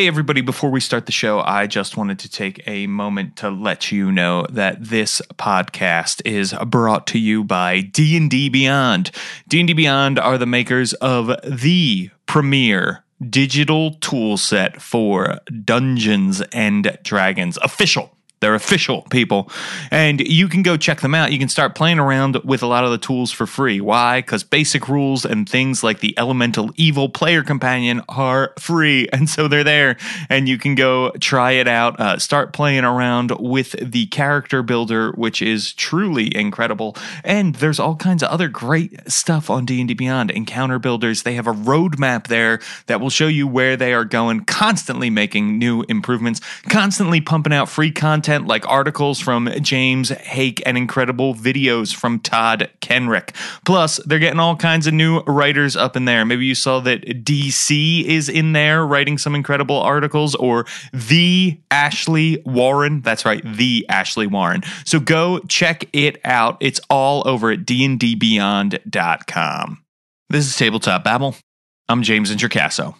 Hey, everybody, before we start the show, I just wanted to take a moment to let you know that this podcast is brought to you by D&D Beyond. D&D Beyond are the makers of the premier digital tool set for Dungeons and Dragons. Official they're official people. And you can go check them out. You can start playing around with a lot of the tools for free. Why? Because basic rules and things like the Elemental Evil Player Companion are free. And so they're there. And you can go try it out, uh, start playing around with the character builder, which is truly incredible. And there's all kinds of other great stuff on D&D Beyond. Encounter builders, they have a roadmap there that will show you where they are going, constantly making new improvements, constantly pumping out free content content like articles from James Haeck and incredible videos from Todd Kenreck. Plus, they're getting all kinds of new writers up in there. Maybe you saw that DC is in there writing some incredible articles, or the Ashley Warren. That's right, the Ashley Warren. So go check it out. It's all over at dndbeyond.com. This is Tabletop Babble. I'm James Introcaso.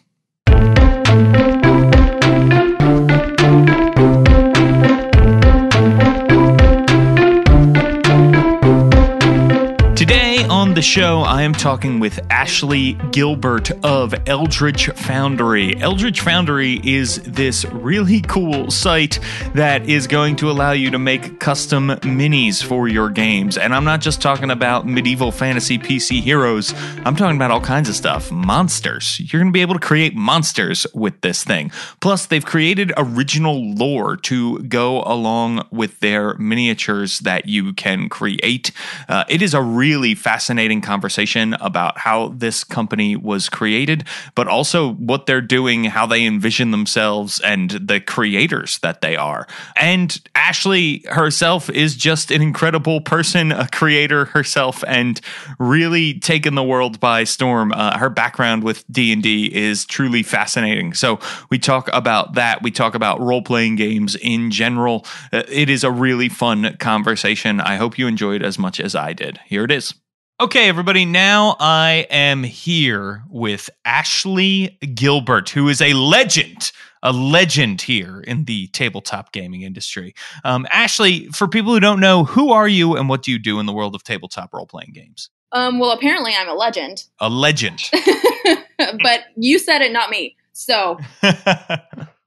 On the show, I am talking with Ashley Gilbert of Eldritch Foundry. Eldritch Foundry is this really cool site that is going to allow you to make custom minis for your games. And I'm not just talking about medieval fantasy PC heroes, I'm talking about all kinds of stuff. Monsters. You're going to be able to create monsters with this thing. Plus, they've created original lore to go along with their miniatures that you can create. Uh, it is a really fascinating fascinating conversation about how this company was created, but also what they're doing, how they envision themselves, and the creators that they are. And Ashley herself is just an incredible person, a creator herself, and really taken the world by storm. Uh, her background with D and D is truly fascinating. So we talk about that. We talk about role playing games in general. Uh, it is a really fun conversation. I hope you enjoyed as much as I did. Here it is. Okay, everybody, now I am here with Ashley Gilbert, who is a legend, a legend here in the tabletop gaming industry. Um, Ashley, for people who don't know, who are you and what do you do in the world of tabletop role playing games? Um, well, apparently I'm a legend. A legend. but you said it, not me. So,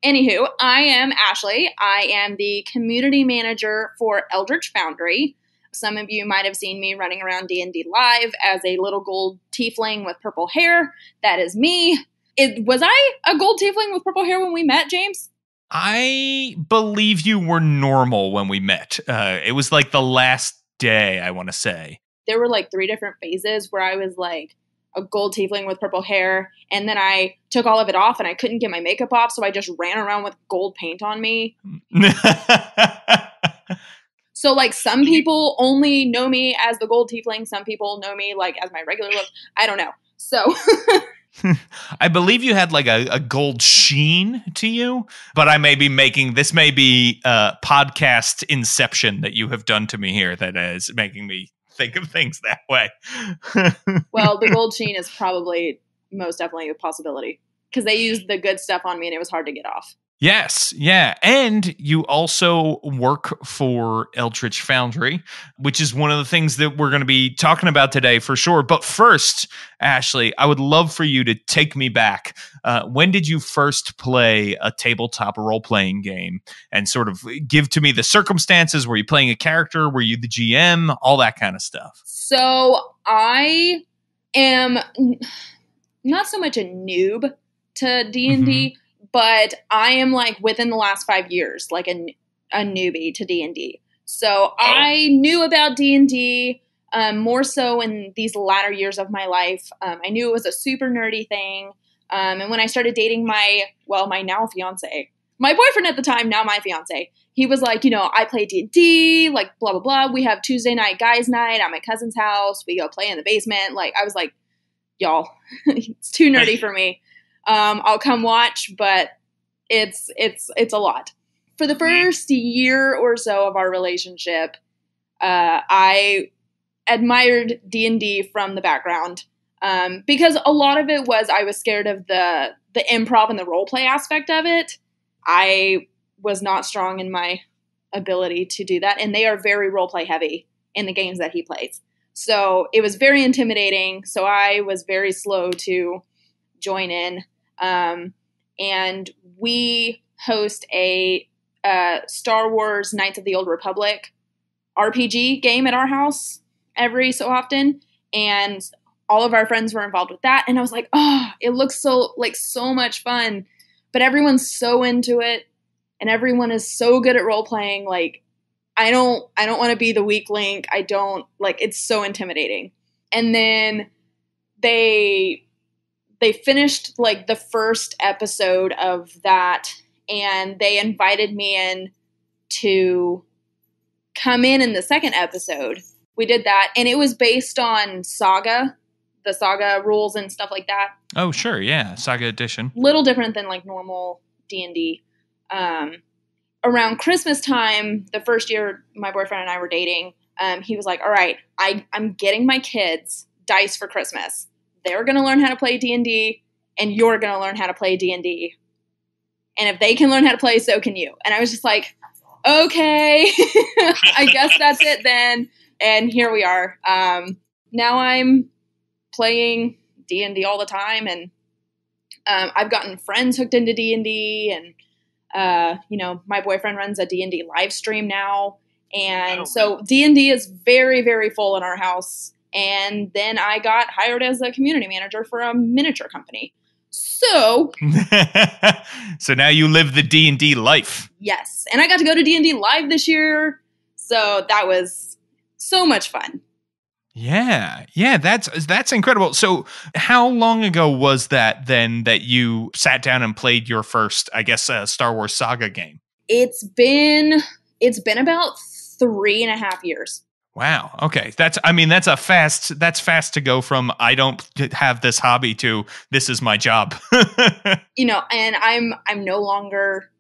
anywho, I am Ashley. I am the community manager for Eldritch Foundry. Some of you might have seen me running around D&D live as a little gold tiefling with purple hair. That is me. It, was I a gold tiefling with purple hair when we met, James? I believe you were normal when we met. Uh, it was like the last day, I want to say. There were like three different phases where I was like a gold tiefling with purple hair, and then I took all of it off and I couldn't get my makeup off, so I just ran around with gold paint on me. So like some people only know me as the gold tiefling, some people know me like as my regular look. I don't know. So I believe you had like a, a, gold sheen to you, but I may be making this may be a podcast inception that you have done to me here that is making me think of things that way. well, the gold sheen is probably most definitely a possibility because they used the good stuff on me and it was hard to get off. Yes, yeah. And you also work for Eldritch Foundry, which is one of the things that we're going to be talking about today for sure. But first, Ashley, I would love for you to take me back. Uh, when did you first play a tabletop role playing game and sort of give to me the circumstances? Were you playing a character? Were you the GM? All that kind of stuff. So I am not so much a noob to D&D. Mm-hmm but I am like within the last five years, like a, a newbie to D and D. So oh. I knew about D and D um, more so in these latter years of my life. Um, I knew it was a super nerdy thing, um, and when I started dating my well, my now fiance, my boyfriend at the time, now my fiance, he was like, you know, I play D and D, like blah blah blah. We have Tuesday night guys' night at my cousin's house. We go play in the basement. Like I was like, y'all, it's too nerdy for me. Um, I'll come watch, but it's it's it's a lot. For the first year or so of our relationship, uh, I admired D and D from the background um, because a lot of it was I was scared of the the improv and the role play aspect of it, I was not strong in my ability to do that. And they are very role play heavy in the games that he plays. So it was very intimidating. So I was very slow to join in. Um, and we host a uh, Star Wars Knights of the Old Republic RPG game at our house every so often. And all of our friends were involved with that. And I was like, oh, it looks so like so much fun. But everyone's so into it and everyone is so good at role playing. Like, I don't I don't want to be the weak link. I don't like it's so intimidating. And then they they finished like the first episode of that and they invited me in to come in in the second episode. We did that and it was based on Saga, the Saga rules and stuff like that. Oh, sure, yeah, Saga edition. Little different than like normal D&D. Um around Christmas time, the first year my boyfriend and I were dating, um, he was like, "All right, I I'm getting my kids dice for Christmas. They're gonna learn how to play D and D, and you're gonna learn how to play D and D. And if they can learn how to play, so can you." And I was just like, "Okay, I guess that's it then." And here we are. Um, now I'm playing D and D all the time, and um, I've gotten friends hooked into D and D, and uh, you know, my boyfriend runs a D&D live stream now. And oh. so D&D is very, very full in our house. And then I got hired as a community manager for a miniature company. So, so now you live the D&D life. Yes. And I got to go to D&D live this year. So that was so much fun. Yeah, yeah, that's that's incredible. So, how long ago was that then that you sat down and played your first, I guess, uh, Star Wars Saga game? It's been it's been about three and a half years. Wow. Okay. That's I mean that's a fast that's fast to go from I don't have this hobby to this is my job. you know, and I'm I'm no longer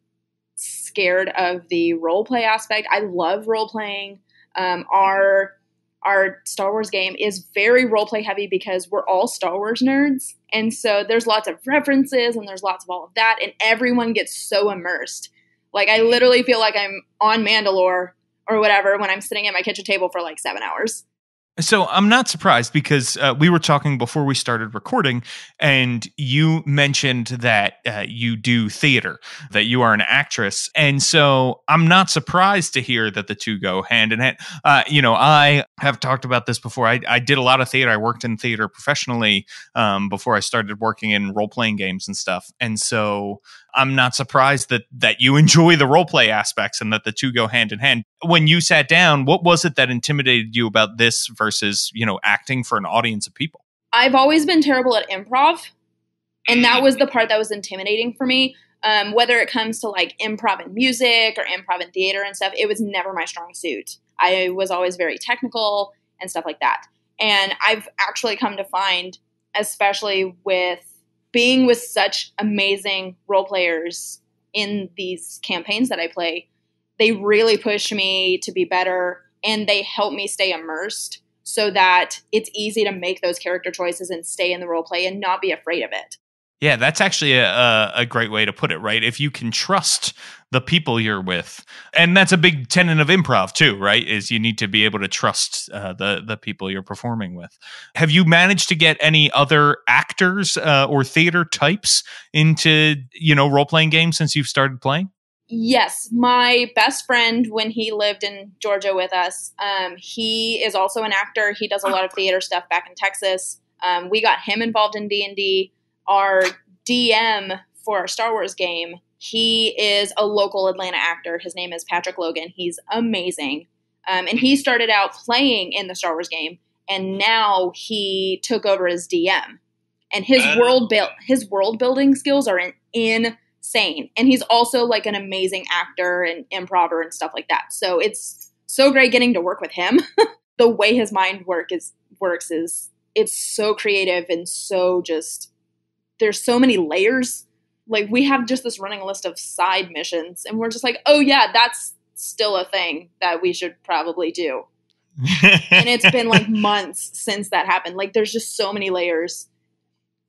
scared of the role play aspect. I love role playing. Um, our our Star Wars game is very role play heavy because we're all Star Wars nerds. And so there's lots of references and there's lots of all of that. And everyone gets so immersed. Like, I literally feel like I'm on Mandalore or whatever when I'm sitting at my kitchen table for like seven hours. So I'm not surprised because uh, we were talking before we started recording, and you mentioned that uh, you do theater, that you are an actress, and so I'm not surprised to hear that the two go hand in hand. Uh, you know, I have talked about this before. I, I did a lot of theater. I worked in theater professionally um, before I started working in role playing games and stuff, and so I'm not surprised that that you enjoy the role play aspects and that the two go hand in hand. When you sat down, what was it that intimidated you about this versus, you know, acting for an audience of people? I've always been terrible at improv, and that was the part that was intimidating for me. Um, whether it comes to like improv and music or improv and theater and stuff, it was never my strong suit. I was always very technical and stuff like that. And I've actually come to find, especially with being with such amazing role players in these campaigns that I play, they really push me to be better and they help me stay immersed so that it's easy to make those character choices and stay in the role play and not be afraid of it. Yeah, that's actually a, a great way to put it, right? If you can trust the people you're with, and that's a big tenet of improv too, right? Is you need to be able to trust uh, the the people you're performing with. Have you managed to get any other actors uh, or theater types into you know role playing games since you've started playing? Yes, my best friend when he lived in Georgia with us, um, he is also an actor. He does a lot of theater stuff back in Texas. Um, we got him involved in D and D our DM for our Star Wars game, he is a local Atlanta actor. His name is Patrick Logan. He's amazing. Um, and he started out playing in the Star Wars game, and now he took over as DM. And his uh, world build his world building skills are in, insane. And he's also like an amazing actor and improver and stuff like that. So it's so great getting to work with him. the way his mind work is works is it's so creative and so just there's so many layers. Like we have just this running list of side missions, and we're just like, oh yeah, that's still a thing that we should probably do. and it's been like months since that happened. Like there's just so many layers,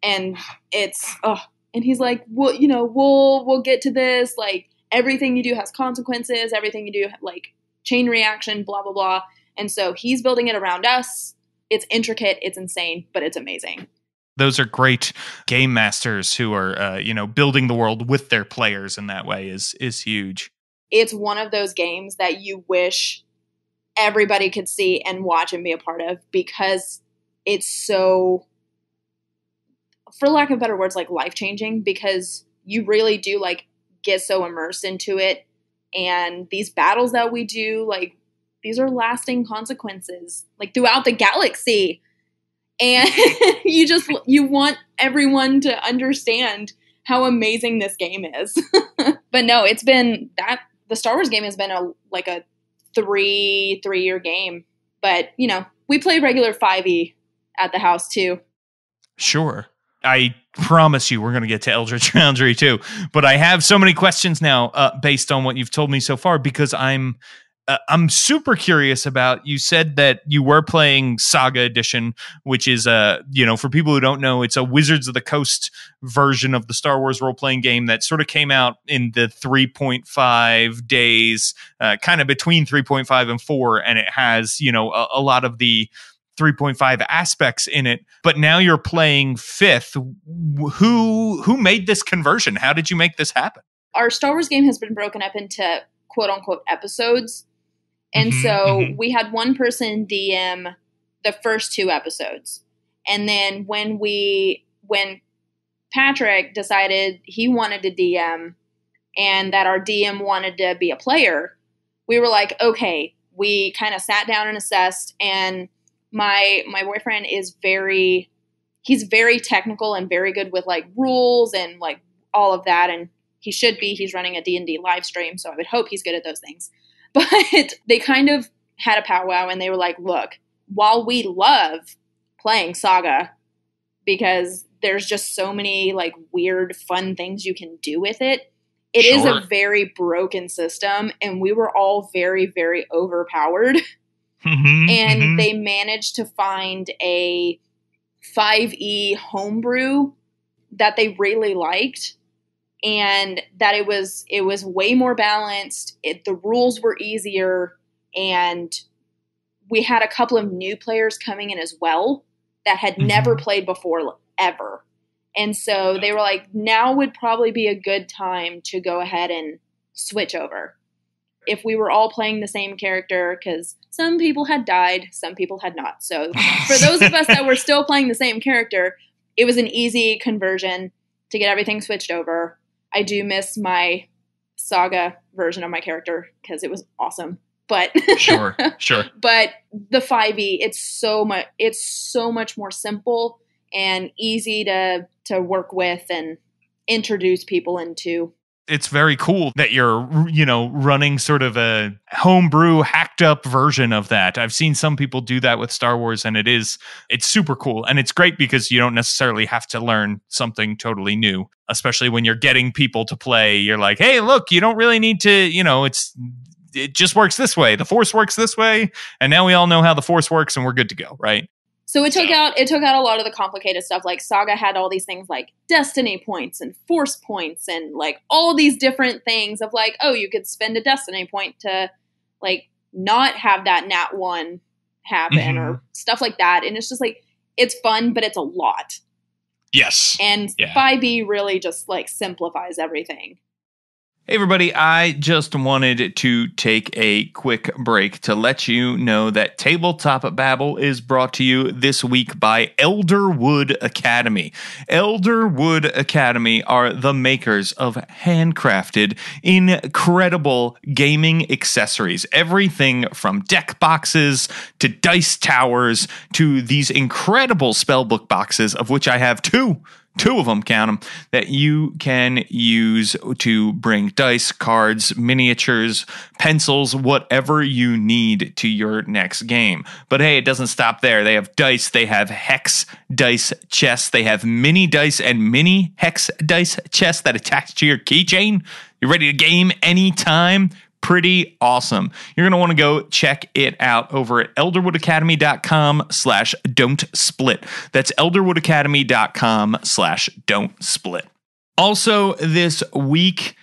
and it's oh, and he's like, "Well, you know, we'll we'll get to this. Like everything you do has consequences. Everything you do, like chain reaction, blah blah blah." And so he's building it around us. It's intricate, it's insane, but it's amazing. Those are great game masters who are, uh, you know, building the world with their players in that way is is huge. It's one of those games that you wish everybody could see and watch and be a part of because it's so for lack of better words like life changing because you really do like get so immersed into it. And these battles that we do like these are lasting consequences like throughout the galaxy. And you just you want everyone to understand how amazing this game is. But no it's been that the star wars game has been a like a three three year game. But you know we play regular 5e at the house too. Sure I promise you we're going to get to Eldritch Foundry too. But I have so many questions now uh, based on what you've told me so far because I'm uh, I'm super curious about. You said that you were playing Saga Edition, which is a you know for people who don't know, it's a Wizards of the Coast version of the Star Wars role playing game that sort of came out in the 3.5 days, uh, kind of between 3.5 and 4, and it has you know a, a lot of the 3.5 aspects in it but now you're playing fifth. Who who made this conversion? How did you make this happen? Our star wars game has been broken up into quote unquote episodes. And mm-hmm, so mm-hmm. we had one person dm the first two episodes. And then when we when patrick decided he wanted to dm and that our dm wanted to be a player we were like okay we kind of sat down and assessed and my my boyfriend is very he's very technical and very good with like rules and like all of that and he should be. He's running a d&d live stream so i would hope he's good at those things. But they kind of had a powwow and they were like look while we love playing saga because there's just so many like weird fun things you can do with it It sure. is a very broken system and we were all very very overpowered Mm-hmm, and mm-hmm. they managed to find a 5e homebrew that they really liked and that it was it was way more balanced it, the rules were easier and we had a couple of new players coming in as well that had mm-hmm. never played before ever and so they were like now would probably be a good time to go ahead and switch over if we were all playing the same character because some people had died, some people had not. So for those of us that were still playing the same character, it was an easy conversion to get everything switched over. I do miss my saga version of my character because it was awesome. But sure, sure. But the 5e, it's so much it's so much more simple and easy to to work with and introduce people into it's very cool that you're you know running sort of a homebrew hacked up version of that. I've seen some people do that with star wars and it is it's super cool. And it's great because you don't necessarily have to learn something totally new especially when you're getting people to play. You're like hey look you don't really need to you know it's it just works this way. The force works this way and now we all know how the force works and we're good to go right so it took out it took out a lot of the complicated stuff. Like Saga had all these things like destiny points and force points and like all these different things of like, oh, you could spend a destiny point to like not have that nat one happen mm-hmm. or stuff like that. And it's just like it's fun, but it's a lot. Yes. And yeah. 5e really just like simplifies everything. Hey, everybody, I just wanted to take a quick break to let you know that Tabletop Babble is brought to you this week by Elderwood Academy. Elderwood Academy are the makers of handcrafted, incredible gaming accessories. Everything from deck boxes to dice towers to these incredible spellbook boxes, of which I have two two of them, count them, that you can use to bring dice, cards, miniatures, pencils, whatever you need to your next game. But hey, it doesn't stop there. They have dice, they have hex dice chests, they have mini dice and mini hex dice chests that attach to your keychain. You're ready to game anytime pretty awesome. You're going to want to go check it out over at elderwoodacademy.com slash don't split. That's elderwoodacademy.com slash don't split. Also, this week,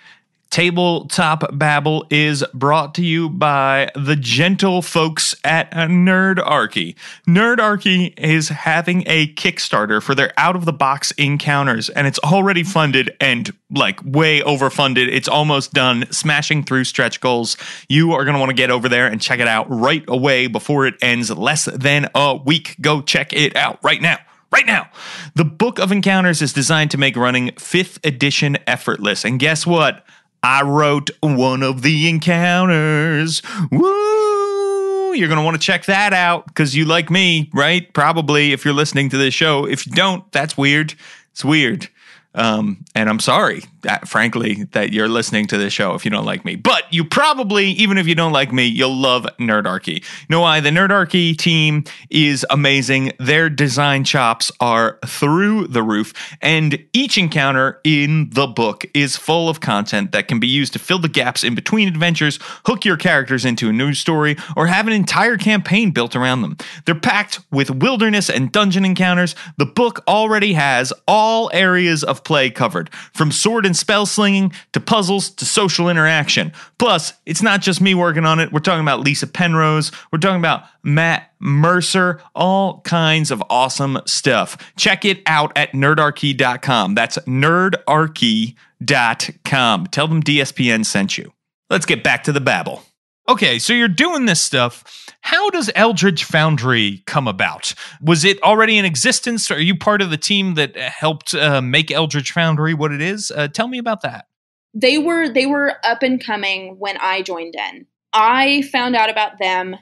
Tabletop Babble is brought to you by the gentle folks at Nerdarchy. Nerdarchy is having a Kickstarter for their out of the box encounters, and it's already funded and like way overfunded. It's almost done, smashing through stretch goals. You are going to want to get over there and check it out right away before it ends less than a week. Go check it out right now right now. The Book of Encounters is designed to make running 5th edition effortless. And guess what? I wrote one of the encounters. Woo! You're going to want to check that out because you like me, right? Probably if you're listening to this show. If you don't, that's weird. It's weird. Um, and I'm sorry, that, frankly, that you're listening to this show if you don't like me. But you probably, even if you don't like me, you'll love Nerdarchy. You know why? The Nerdarchy team is amazing. Their design chops are through the roof, and each encounter in the book is full of content that can be used to fill the gaps in between adventures, hook your characters into a new story, or have an entire campaign built around them. They're packed with wilderness and dungeon encounters. The book already has all areas of play covered, from sword and spell slinging to puzzles to social interaction. Plus, it's not just me working on it. We're talking about Lisa Penrose, we're talking about Matt Mercer, all kinds of awesome stuff. Check it out at nerdarchy.com. That's nerdarchy.com. Tell them DSPN sent you. Let's get back to the babble. Okay, so you're doing this stuff. How does Eldritch Foundry come about? Was it already in existence? Are you part of the team that helped uh, make Eldritch Foundry what it is? Uh, tell me about that. They were they were up and coming when I joined in. I found out about them.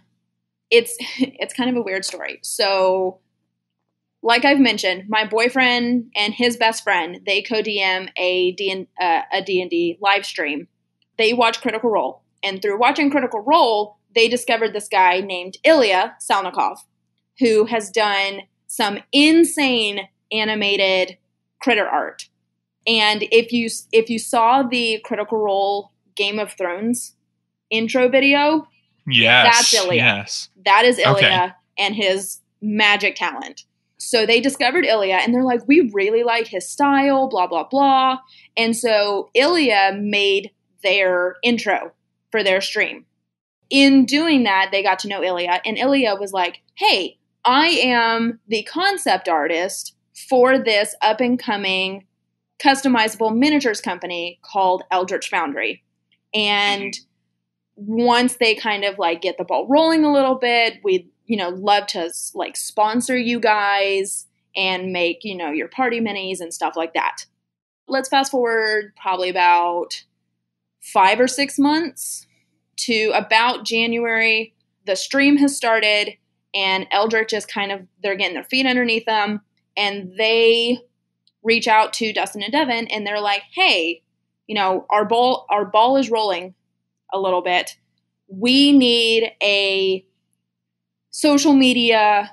It's it's kind of a weird story. So, like I've mentioned, my boyfriend and his best friend they co DM a D uh, a D and D live stream. They watch Critical Role, and through watching Critical Role, they discovered this guy named Ilya Salnikov, who has done some insane animated critter art. And if you if you saw the Critical Role Game of Thrones intro video, yes, that's Ilya. Yes, that is Ilya Okay. and his magic talent. So they discovered Ilya and they're like, we really like his style, blah, blah, blah. And so Ilya made their intro for their stream. In doing that, they got to know Ilya, and Ilya was like, hey, I am the concept artist for this up and coming customizable miniatures company called Eldritch Foundry. And once they kind of like get the ball rolling a little bit, we'd, you know, love to like sponsor you guys and make, you know, your party minis and stuff like that. Let's fast forward probably about five or six months to about January. The stream has started, and Eldritch is kind of, they're getting their feet underneath them, and they reach out to Dustin and Devin, and they're like, hey, you know, our ball, our ball is rolling a little bit. We need a social media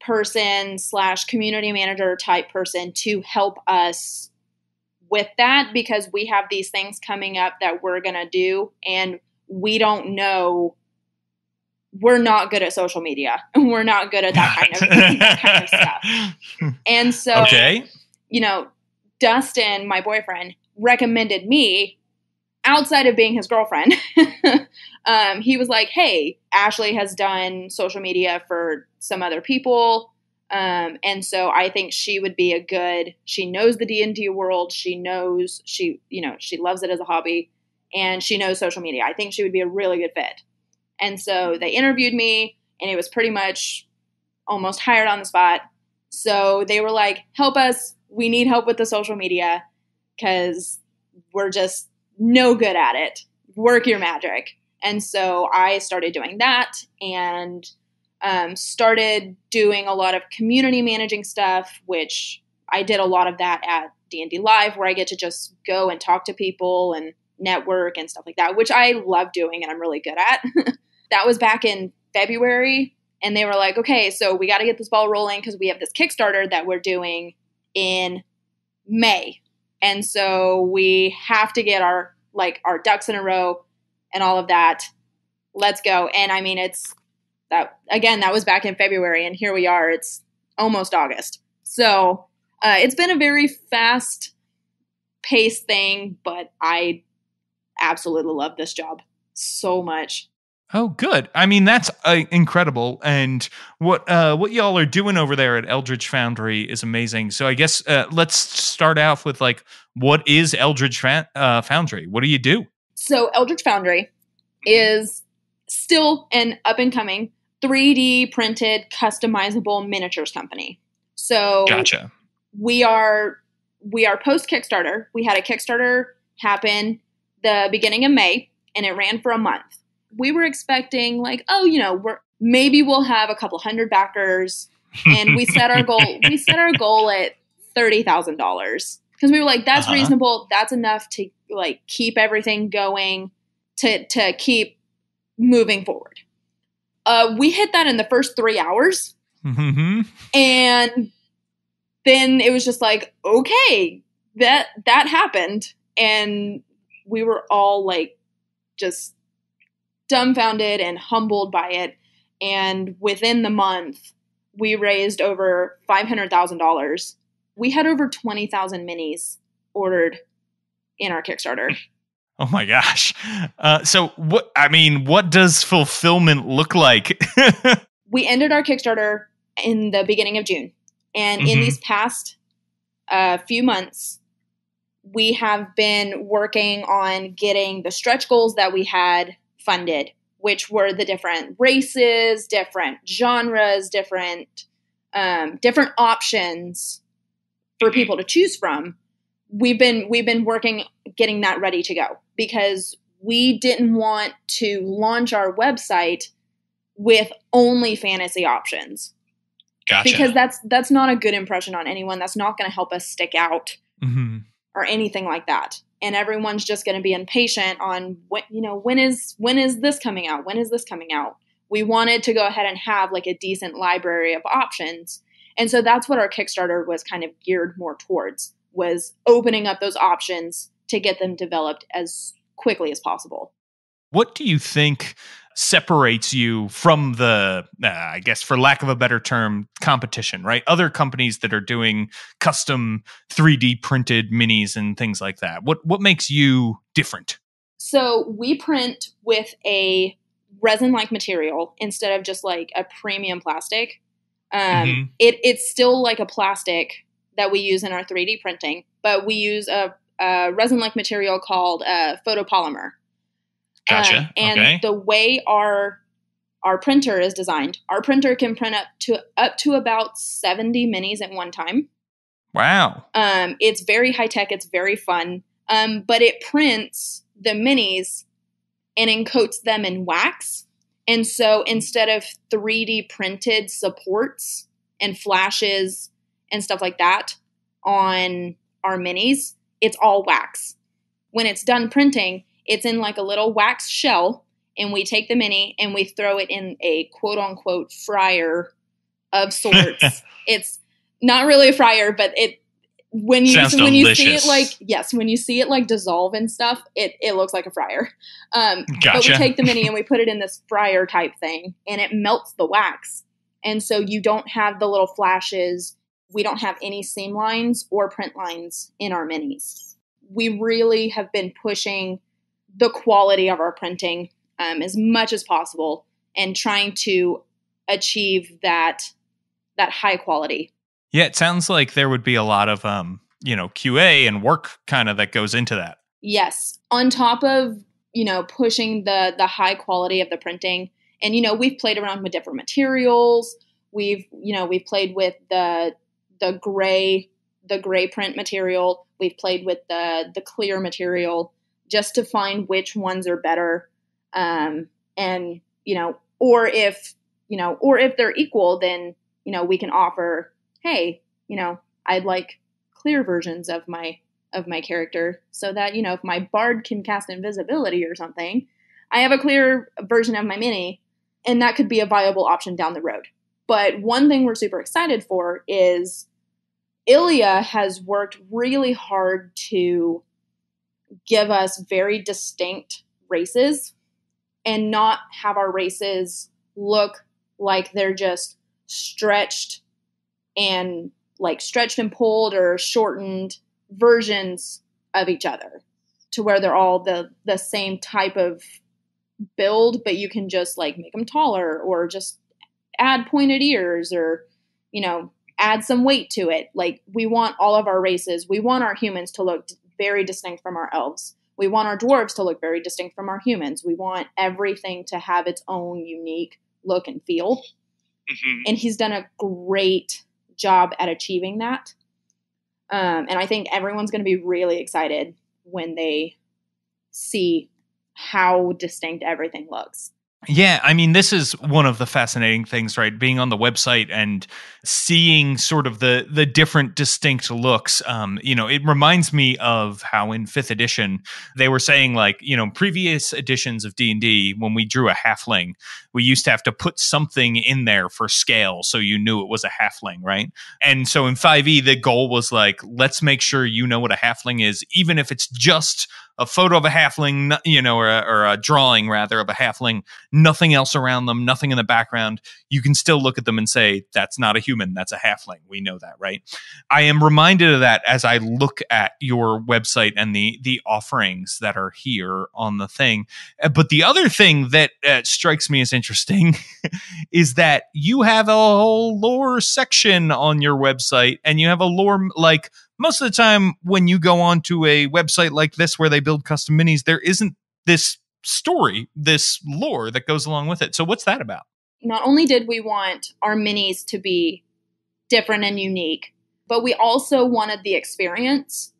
person slash community manager type person to help us with that because we have these things coming up that we're going to do and we don't know we're not good at social media. And we're not good at that kind of that kind of stuff. And so okay. you know dustin my boyfriend recommended me outside of being his girlfriend. Um, he was like hey ashley has done social media for some other people um, and so i think she would be a good she knows the d&d world. She knows she you know she loves it as a hobby and she knows social media. I think she would be a really good fit. And so they interviewed me and it was pretty much almost hired on the spot. So they were like help us. We need help with the social media because we're just no good at it. Work your magic. And so i started doing that and um, started doing a lot of community managing stuff which i did a lot of that at d&d live where i get to just go and talk to people and network and stuff like that which i love doing and i'm really good at. That was back in february and they were like okay so we got to get this ball rolling because we have this kickstarter that we're doing in may. And so we have to get our like our ducks in a row and all of that. Let's go. And i mean it's that again that was back in february and here we are it's almost august so uh, it's been a very fast pace thing, but I absolutely love this job so much. Oh, good. I mean, that's uh, incredible. And what uh, what y'all are doing over there at Eldritch Foundry is amazing. So I guess uh, let's start off with like, what is Eldritch Fa- uh, Foundry? What do you do? So Eldritch Foundry is still an up and coming 3D printed customizable miniatures company. So Gotcha. we are we are post Kickstarter. We had a Kickstarter happen the beginning of May and it ran for a month. We were expecting like, oh, you know, we're maybe we'll have a couple hundred backers and we set our goal we set our goal at $30,000 because we were like that's Uh-huh. reasonable. That's enough to like keep everything going to to keep moving forward. Uh, we hit that in the first three hours, hmm and then it was just like, okay, that that happened, and we were all like, just dumbfounded and humbled by it. And within the month, we raised over five hundred thousand dollars. We had over twenty thousand minis ordered in our Kickstarter. Oh my gosh. Uh, so what? I mean, what does fulfillment look like? we ended our Kickstarter in the beginning of June, and in Mhm. these past uh, few months, we have been working on getting the stretch goals that we had funded, which were the different races, different genres, different um, different options for people to choose from. We've been we've been working getting that ready to go because we didn't want to launch our website with only fantasy options. Gotcha. because that's that's not a good impression on anyone. That's not going to help us stick out Mhm. or anything like that. And everyone's just going to be impatient on what you know when is when is this coming out? When is this coming out? We wanted to go ahead and have like a decent library of options. And so that's what our kickstarter was kind of geared more towards was opening up those options to get them developed as quickly as possible What do you think separates you from the, uh, I guess, for lack of a better term, competition, right? Other companies that are doing custom 3D printed minis and things like that. What what makes you different? So we print with a resin like material instead of just like a premium plastic. Um, Mhm. it, it's still like a plastic that we use in our 3D printing, but we use a, a resin like material called uh, photopolymer. Gotcha. Um, and okay. the way our our printer is designed, our printer can print up to up to about 70 minis at one time. wow. Um, it's very high tech. It's very fun. Um, but it prints the minis and encoats them in wax. And so instead of 3D printed supports and flashes and stuff like that on our minis, it's all wax. When it's done printing, it's in like a little wax shell, and we take the mini and we throw it in a quote unquote fryer of sorts. it's not really a fryer, but it when you Sounds when you see it like yes, when you see it like dissolve and stuff, it it looks like a fryer. Um, but we take the mini and we put it in this fryer type thing, and it melts the wax, and so you don't have the little flashes. We don't have any seam lines or print lines in our minis. We really have been pushing the quality of our printing um, as much as possible and trying to achieve that that high quality. Yeah, it sounds like there would be a lot of um, you know, QA and work kind of that goes into that. Yes, on top of you know pushing the the high quality of the printing, and you know we've played around with different materials. We've you know we've played with the the gray the gray print material. We've played with the the clear material just to find which ones are better, um, and you know, or if you know, or if they're equal, then you know we can offer, hey, you know, I'd like clear versions of my of my character so that you know if my bard can cast invisibility or something i have a clear version of my mini and that could be a viable option down the road but one thing we're super excited for is Ilya has worked really hard to give us very distinct races and not have our races look like they're just stretched and like stretched and pulled or shortened versions of each other to where they're all the the same type of build, but you can just like make them taller or just add pointed ears or you know add some weight to it. Like we want all of our races, we want our humans to look very distinct from our elves. We want our dwarves to look very distinct from our humans. We want everything to have its own unique look and feel. Mm-hmm. And he's done a great job at achieving that. Um, and I think everyone's going to be really excited when they see how distinct everything looks. Yeah, I mean, this is one of the fascinating things, right? Being on the website and seeing sort of the the different distinct looks. Um, you know, it reminds me of how in fifth edition they were saying, like, you know, previous editions of D and D, when we drew a halfling, we used to have to put something in there for scale, so you knew it was a halfling, right? And so in five E, the goal was like, let's make sure you know what a halfling is, even if it's just a photo of a halfling, you know, or a, or a, drawing rather of a halfling, nothing else around them, nothing in the background, you can still look at them and say, that's not a human, that's a halfling. We know that, right? I am reminded of that as I look at your website and the the offerings that are here on the thing. Uh, but the other thing that uh, strikes me as interesting is that you have a whole lore section on your website and you have a lore like most of the time when you go onto a website like this where they build custom minis, there isn't this story, this lore that goes along with it. So what's that about? Not only did we want our minis to be different and unique, but we also wanted the experience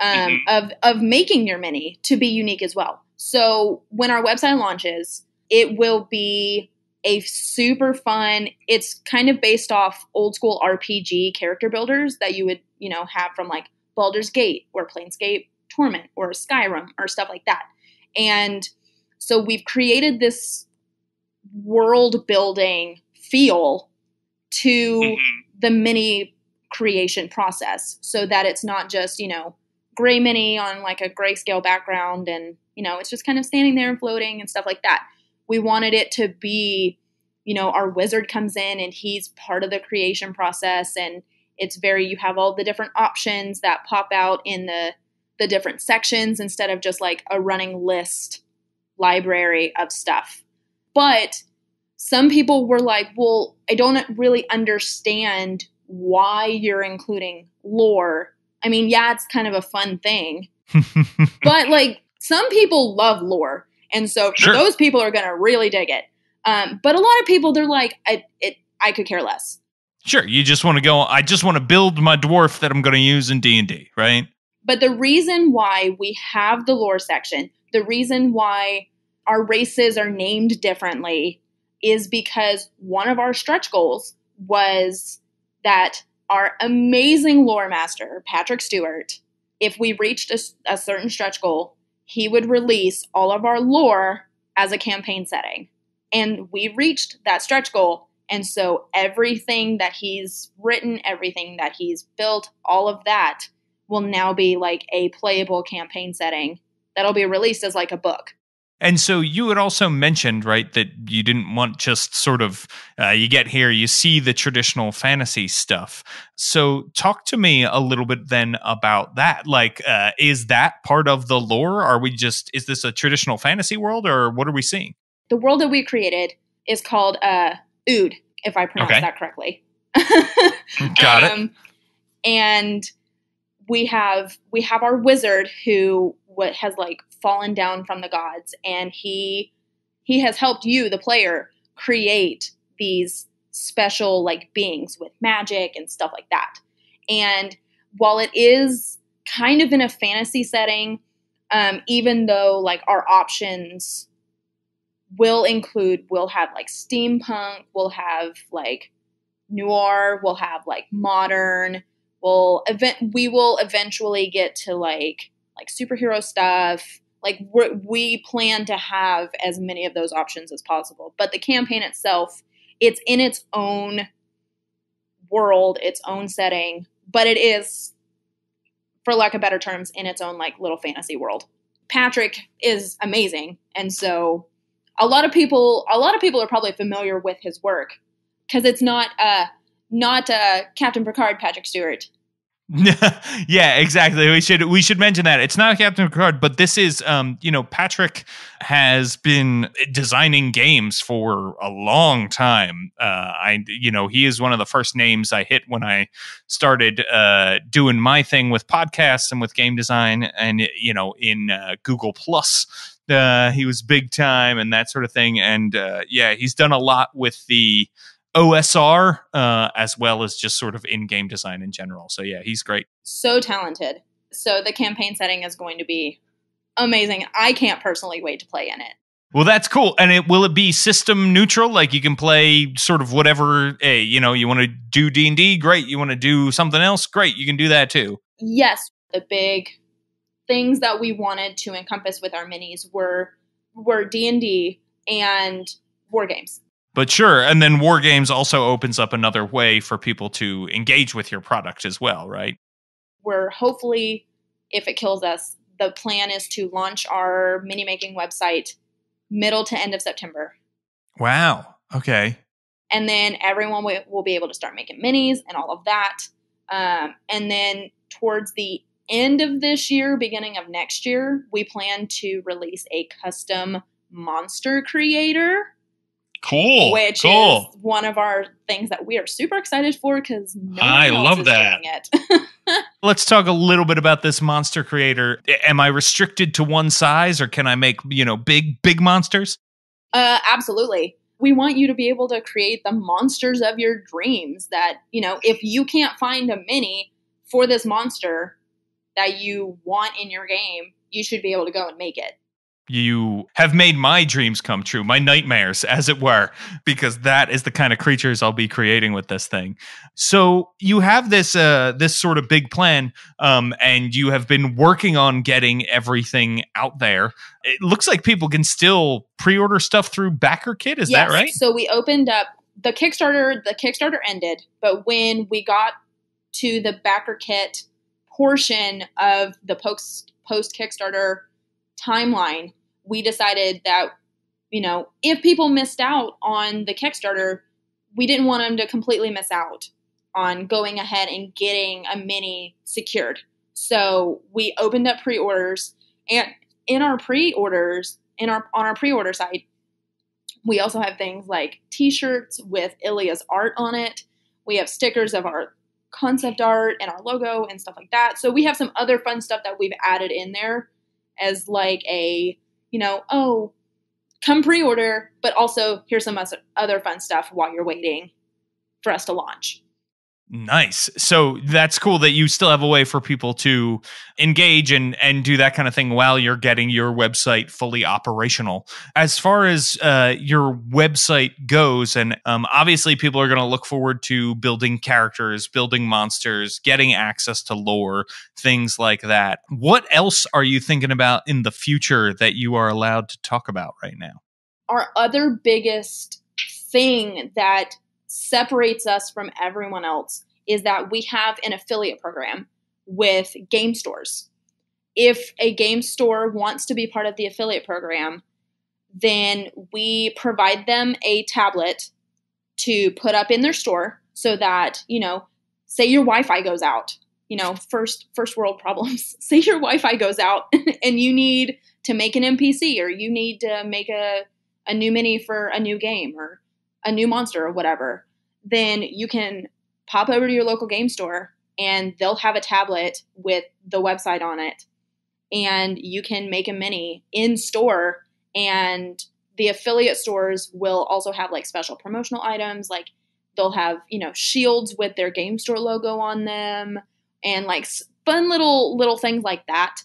um, mm-hmm. of of making your mini to be unique as well. So when our website launches, it will be a super fun. It's kind of based off old school RPG character builders that you would, you know, have from like Baldur's Gate or Planescape Torment or Skyrim or stuff like that. And so we've created this world building feel to mm-hmm. the mini creation process so that it's not just, you know, gray mini on like a grayscale background and, you know, it's just kind of standing there and floating and stuff like that we wanted it to be, you know, our wizard comes in and he's part of the creation process and it's very you have all the different options that pop out in the the different sections instead of just like a running list library of stuff. But some people were like, "Well, I don't really understand why you're including lore." I mean, yeah, it's kind of a fun thing. but like some people love lore. And so sure. those people are going to really dig it. Um, but a lot of people, they're like, I, it, I could care less. Sure, you just want to go. I just want to build my dwarf that I'm going to use in D and D, right? But the reason why we have the lore section, the reason why our races are named differently, is because one of our stretch goals was that our amazing lore master Patrick Stuart, if we reached a, a certain stretch goal, he would release all of our lore as a campaign setting. And we reached that stretch goal. And so everything that he's written, everything that he's built, all of that will now be like a playable campaign setting that'll be released as like a book. And so you had also mentioned, right, that you didn't want just sort of, uh, you get here, you see the traditional fantasy stuff. So talk to me a little bit then about that. Like, uh, is that part of the lore? Are we just, is this a traditional fantasy world or what are we seeing? The world that we created is called uh, Ood, if I pronounce okay. that correctly. Got um, it. And we have we have our wizard who what has like fallen down from the gods and he he has helped you the player create these special like beings with magic and stuff like that and while it is kind of in a fantasy setting um, even though like our options will include we'll have like steampunk we'll have like noir we'll have like modern. We'll event we will eventually get to like like superhero stuff. Like we plan to have as many of those options as possible. But the campaign itself it's in its own world its own setting but it is for lack of better terms in its own like little fantasy world. Patrick is amazing and so a lot of people a lot of people are probably familiar with his work because it's not uh not uh captain picard patrick stuart yeah, exactly. We should we should mention that it's not Captain Picard, but this is um, you know, Patrick has been designing games for a long time. Uh, I you know, he is one of the first names I hit when I started uh, doing my thing with podcasts and with game design, and you know, in uh, Google Plus. Uh, he was big time and that sort of thing, and uh, yeah, he's done a lot with the OSR uh, as well as just sort of in-game design in general. So yeah, he's great. So talented. So the campaign setting is going to be amazing. I can't personally wait to play in it. Well, that's cool. And it will it be system neutral? Like you can play sort of whatever. Hey, you know, you want to do D and D? Great. You want to do something else? Great. You can do that too. Yes, the big things that we wanted to encompass with our minis were were D and D and war games. But sure, and then War Games also opens up another way for people to engage with your product as well, right? We're hopefully, if it kills us, the plan is to launch our mini making website middle to end of September. Wow. Okay. And then everyone will, will be able to start making minis and all of that. Um, and then towards the end of this year, beginning of next year, we plan to release a custom monster creator Cool. Which cool. is one of our things that we are super excited for because no I love that. Let's talk a little bit about this monster creator. Am I restricted to one size or can I make, you know, big, big monsters? Uh, absolutely. We want you to be able to create the monsters of your dreams that, you know, if you can't find a mini for this monster that you want in your game, you should be able to go and make it you have made my dreams come true, my nightmares, as it were, because that is the kind of creatures I'll be creating with this thing. So you have this uh, this sort of big plan, um, and you have been working on getting everything out there. It looks like people can still pre-order stuff through BackerKit. Is yes. that right? So we opened up the Kickstarter. The Kickstarter ended, but when we got to the BackerKit portion of the post post Kickstarter timeline we decided that, you know, if people missed out on the Kickstarter, we didn't want them to completely miss out on going ahead and getting a mini secured. So we opened up pre-orders and in our pre-orders, in our on our pre-order site, we also have things like t-shirts with Ilya's art on it. We have stickers of our concept art and our logo and stuff like that. So we have some other fun stuff that we've added in there as like a you know, oh, come pre order, but also here's some other fun stuff while you're waiting for us to launch. Nice. So that's cool that you still have a way for people to engage and and do that kind of thing while you're getting your website fully operational. As far as uh, your website goes, and um, obviously people are going to look forward to building characters, building monsters, getting access to lore, things like that. What else are you thinking about in the future that you are allowed to talk about right now? Our other biggest thing that separates us from everyone else is that we have an affiliate program with game stores. If a game store wants to be part of the affiliate program, then we provide them a tablet to put up in their store so that, you know, say your Wi-Fi goes out, you know, first first world problems. say your Wi-Fi goes out and you need to make an NPC or you need to make a a new mini for a new game or a new monster or whatever then you can pop over to your local game store and they'll have a tablet with the website on it. And you can make a mini in store. And the affiliate stores will also have like special promotional items. Like they'll have, you know, shields with their game store logo on them and like fun little, little things like that.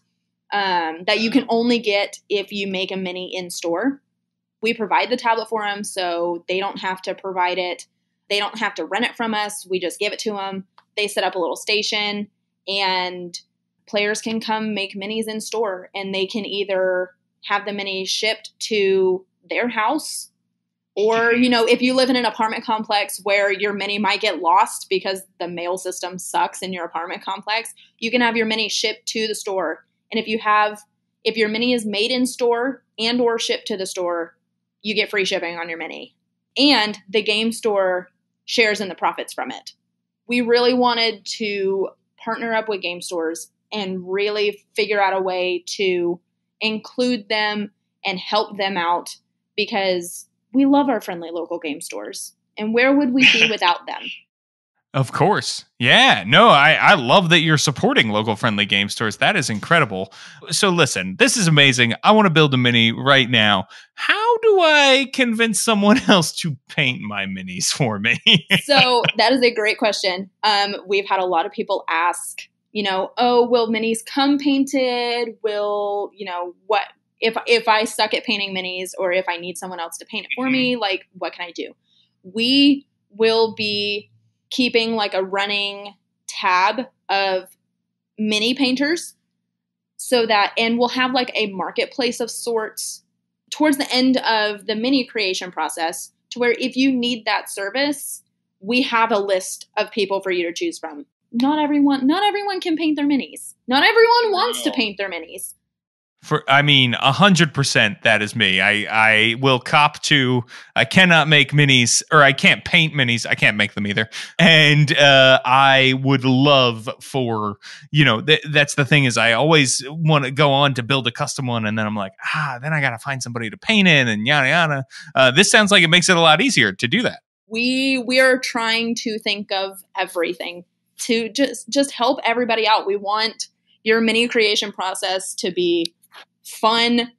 Um, that you can only get if you make a mini in store. We provide the tablet for them, so they don't have to provide it they don't have to rent it from us. We just give it to them. They set up a little station and players can come make minis in store and they can either have the minis shipped to their house or mm-hmm. you know if you live in an apartment complex where your mini might get lost because the mail system sucks in your apartment complex you can have your mini shipped to the store and if you have if your mini is made in store and or shipped to the store you get free shipping on your mini and the game store shares in the profits from it. We really wanted to partner up with game stores and really figure out a way to include them and help them out because we love our friendly local game stores. And where would we be without them? Of course. Yeah. No, I, I love that you're supporting local friendly game stores. That is incredible. So, listen, this is amazing. I want to build a mini right now. How do I convince someone else to paint my minis for me? so, that is a great question. Um, we've had a lot of people ask, you know, oh, will minis come painted? Will, you know, what if if I suck at painting minis or if I need someone else to paint it for me, like what can I do? We will be keeping like a running tab of mini painters so that and we'll have like a marketplace of sorts towards the end of the mini creation process to where if you need that service we have a list of people for you to choose from. Not everyone not everyone can paint their minis. Not everyone wants to paint their minis for I mean, a hundred percent that is me. I I will cop to I cannot make minis or I can't paint minis. I can't make them either. And uh, I would love for you know th- that's the thing is I always want to go on to build a custom one and then I'm like ah then I got to find somebody to paint it and yada yada. Uh, this sounds like it makes it a lot easier to do that. We we are trying to think of everything to just just help everybody out. We want your mini creation process to be fun,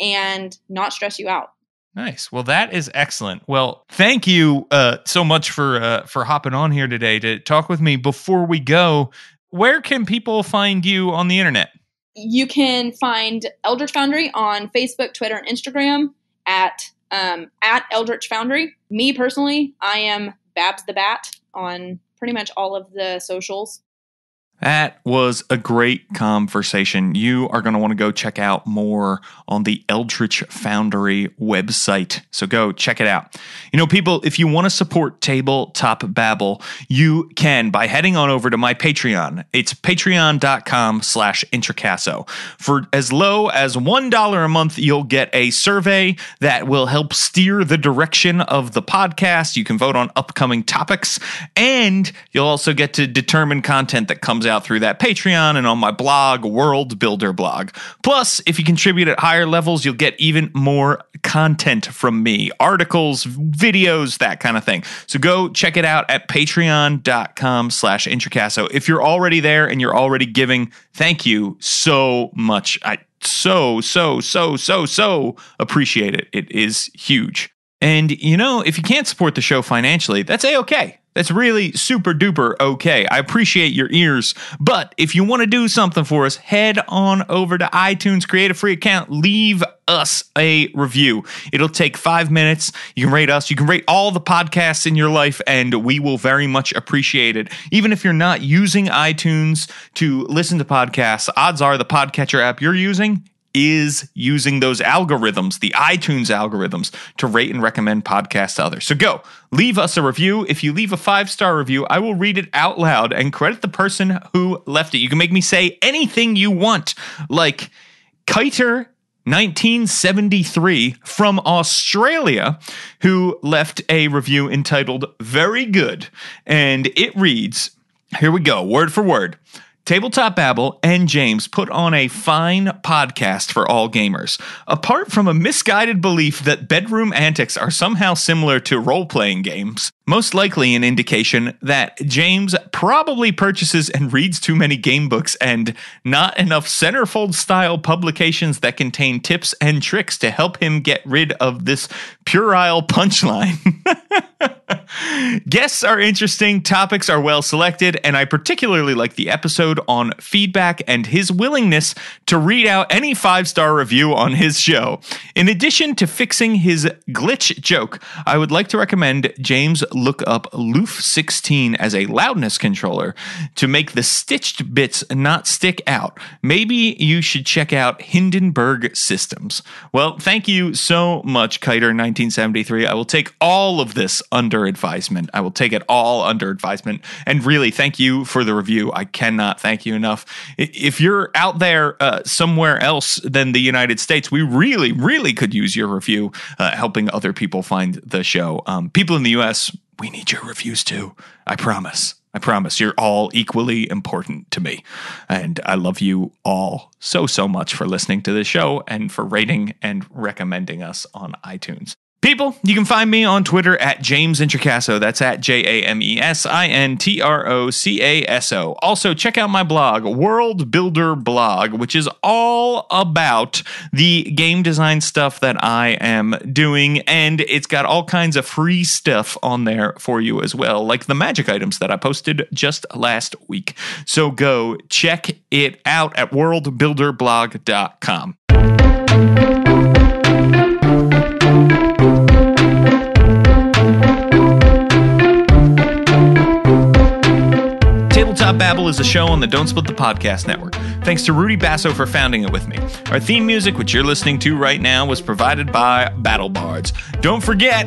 and not stress you out. Nice. Well, that is excellent. Well, thank you uh, so much for uh, for hopping on here today to talk with me. Before we go, where can people find you on the internet? You can find Eldritch Foundry on Facebook, Twitter, and Instagram at um, at Eldritch Foundry. Me personally, I am Babs the Bat on pretty much all of the socials. That was a great conversation. You are going to want to go check out more on the Eldritch Foundry website. So go check it out. You know, people, if you want to support Tabletop Babble, you can by heading on over to my Patreon. It's patreon.com slash introcaso. For as low as $1 a month, you'll get a survey that will help steer the direction of the podcast. You can vote on upcoming topics, and you'll also get to determine content that comes out out through that Patreon and on my blog, World Builder blog. Plus, if you contribute at higher levels, you'll get even more content from me articles, videos, that kind of thing. So go check it out at patreon.com slash introcaso. If you're already there and you're already giving, thank you so much. I so, so, so, so, so appreciate it. It is huge. And you know, if you can't support the show financially, that's a okay. That's really super duper okay. I appreciate your ears. But if you want to do something for us, head on over to iTunes, create a free account, leave us a review. It'll take five minutes. You can rate us, you can rate all the podcasts in your life, and we will very much appreciate it. Even if you're not using iTunes to listen to podcasts, odds are the podcatcher app you're using is using those algorithms, the iTunes algorithms, to rate and recommend podcasts to others. So go leave us a review. If you leave a five star review, I will read it out loud and credit the person who left it. You can make me say anything you want, like Kiter 1973 from Australia, who left a review entitled Very Good. And it reads Here we go, word for word. Tabletop Babble and James put on a fine podcast for all gamers. Apart from a misguided belief that bedroom antics are somehow similar to role playing games, most likely an indication that James probably purchases and reads too many game books and not enough centerfold style publications that contain tips and tricks to help him get rid of this puerile punchline. Guests are interesting, topics are well selected, and I particularly like the episode on feedback and his willingness to read out any five star review on his show. In addition to fixing his glitch joke, I would like to recommend James look up Loof 16 as a loudness controller to make the stitched bits not stick out. Maybe you should check out Hindenburg Systems. Well, thank you so much, Kiter 1973. I will take all of this under advisement. I will take it all under advisement. And really, thank you for the review. I cannot thank you enough. If you're out there uh, somewhere else than the United States, we really, really could use your review uh, helping other people find the show. Um, people in the US, we need your reviews too. I promise. I promise you're all equally important to me. And I love you all so, so much for listening to this show and for rating and recommending us on iTunes. People, you can find me on Twitter at James Introcaso. That's at J A M E S I N T R O C A S O. Also, check out my blog, World Builder Blog, which is all about the game design stuff that I am doing. And it's got all kinds of free stuff on there for you as well, like the magic items that I posted just last week. So go check it out at worldbuilderblog.com. Tabletop Babble is a show on the Don't Split the Podcast Network. Thanks to Rudy Basso for founding it with me. Our theme music, which you're listening to right now, was provided by Battle Bards. Don't forget,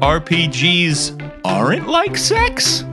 RPGs aren't like sex.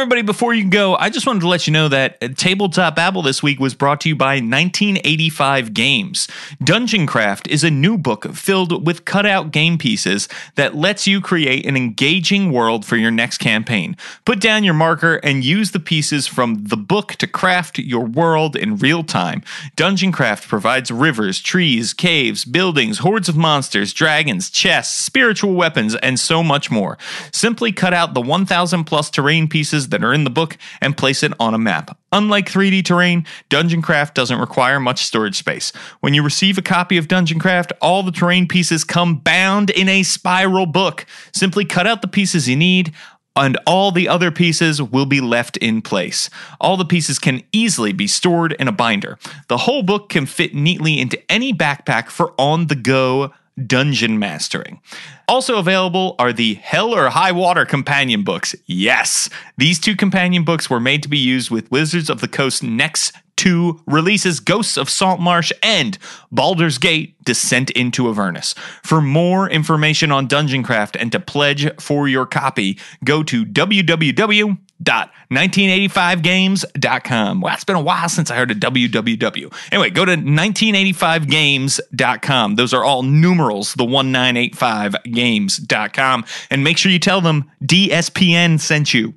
Everybody, before you go, I just wanted to let you know that uh, Tabletop Babble this week was brought to you by 1985 Games. Dungeon Craft is a new book filled with cutout game pieces that lets you create an engaging world for your next campaign. Put down your marker and use the pieces from the book to craft your world in real time. Dungeon Craft provides rivers, trees, caves, buildings, hordes of monsters, dragons, chests, spiritual weapons, and so much more. Simply cut out the 1,000 plus terrain pieces that are in the book and place it on a map. Unlike 3D terrain, Dungeon Craft doesn't require much storage space. When you receive a copy of Dungeon Craft, all the terrain pieces come bound in a spiral book. Simply cut out the pieces you need, and all the other pieces will be left in place. All the pieces can easily be stored in a binder. The whole book can fit neatly into any backpack for on the go dungeon mastering. Also available are the Hell or High Water companion books. Yes, these two companion books were made to be used with Wizards of the Coast next 2 releases Ghosts of Saltmarsh and Baldur's Gate Descent into Avernus. For more information on Dungeon Craft and to pledge for your copy, go to www.1985games.com. Well, it's been a while since I heard of www. Anyway, go to 1985games.com. Those are all numerals, the 1985games.com. And make sure you tell them DSPN sent you.